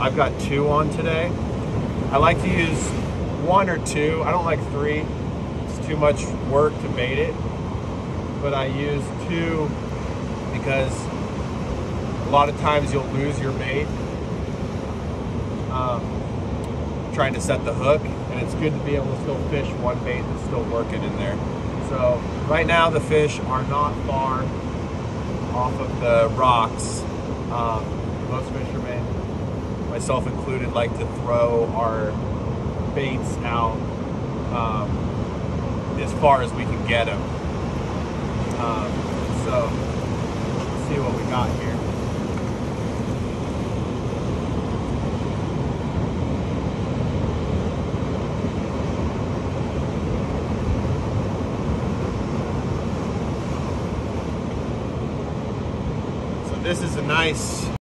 I've got two on today. I like to use one or two. I don't like three. It's too much work to bait it. But I use two because a lot of times you'll lose your bait um, trying to set the hook, and it's good to be able to still fish one bait that's still working in there. So right now the fish are not far off of the rocks. Um, most fishermen, myself included, like to throw our baits out um, as far as we can get them. Um, so let's see what we got here. So this is a nice